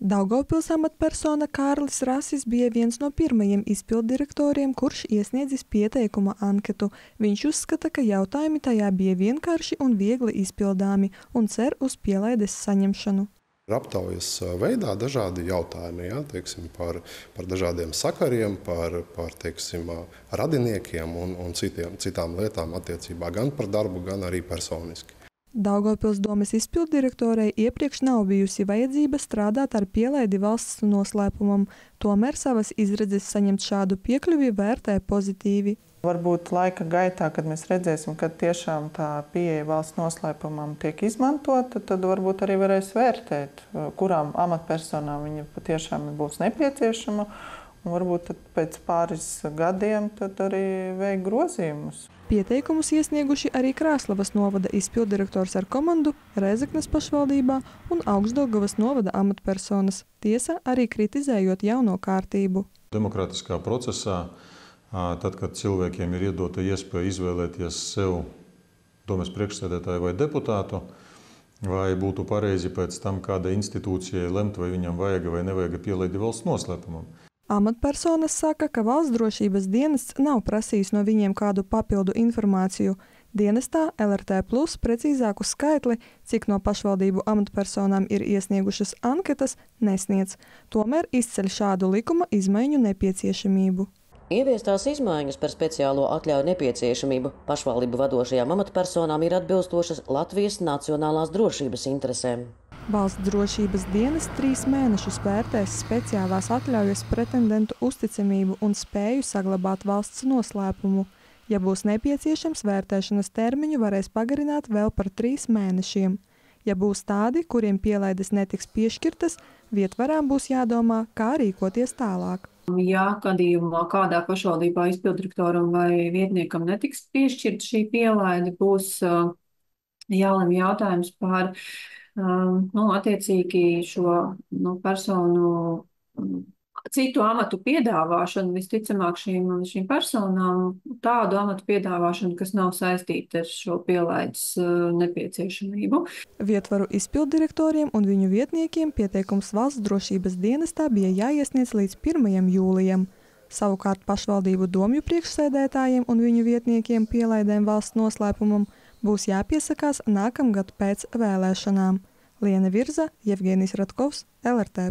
Daugavpils amatpersona Kārlis Rasis bija viens no pirmajiem izpilddirektoriem, kurš iesniedzis pieteikuma anketu. Viņš uzskata, ka jautājumi tajā bija vienkārši un viegli izpildāmi un cer uz pielaides saņemšanu. Aptaujas veidā dažādi jautājumi ja, teiksim, par, par dažādiem sakariem, par, par teiksim, radiniekiem un, un citiem, citām lietām attiecībā gan par darbu, gan arī personiski. Daugavpils domes izpilddirektorei iepriekš nav bijusi vajadzība strādāt ar pielaidi valsts noslēpumam, tomēr savas izredzes saņemt šādu piekļuvi vērtē pozitīvi. Varbūt laika gaitā, kad mēs redzēsim, ka tiešām tā pieeja valsts noslēpumam tiek izmantota, tad varbūt arī varēs vērtēt, kurām amatpersonām viņa patiešām būs nepieciešama. Un varbūt pēc pāris gadiem arī veikt grozījumus. Pieteikumus iesnieguši arī Krāslavas novada izpildirektors ar komandu Rēzeknes pašvaldībā un Augstdaugavas novada amatpersonas, tiesa arī kritizējot jauno kārtību. Demokrātiskā procesā, tad, kad cilvēkiem ir iedota iespēja izvēlēties sev domes priekšsēdētāju vai deputātu, vai būtu pareizi pēc tam kādai institūcijai lemt, vai viņam vajag vai nevajag pielaidi valsts noslēpumam. Amatpersonas saka, ka valsts drošības dienests nav prasījis no viņiem kādu papildu informāciju. Dienestā LRT Plus precīzāku skaitli, cik no pašvaldību amatpersonām ir iesniegušas anketas, nesniedz. Tomēr izceļ šādu likuma izmaiņu nepieciešamību. Ieviestās izmaiņas par speciālo atļauju nepieciešamību pašvaldību vadošajām amatpersonām ir atbilstošas Latvijas nacionālās drošības interesēm. Valsts drošības dienas trīs mēnešus vērtēs speciālās atļaujas pretendentu uzticamību un spēju saglabāt valsts noslēpumu. Ja būs nepieciešams, vērtēšanas termiņu varēs pagarināt vēl par trīs mēnešiem. Ja būs tādi, kuriem pielaides netiks piešķirtas, vietvarām būs jādomā, kā rīkoties tālāk. Ja gadījumā kādā pašvaldībā izpilddirektoram vai vietniekam netiks piešķirta šī pielaide, būs jālemj jautājums par nu, attiecīgi šo nu, personu citu amatu piedāvāšanu, visticamāk šīm, šīm personām tādu amatu piedāvāšanu, kas nav saistīta ar šo pielaides nepieciešamību. Vietvaru izpildirektoriem un viņu vietniekiem pieteikums valsts drošības dienestā bija jāiesniedz līdz 1. jūlijam. Savukārt pašvaldību domju priekšsēdētājiem un viņu vietniekiem pielaidēm valsts noslēpumam būs jāpiesakās nākamgad pēc vēlēšanām. Liene Virza, Jevgenijs Ratkovs, LRT.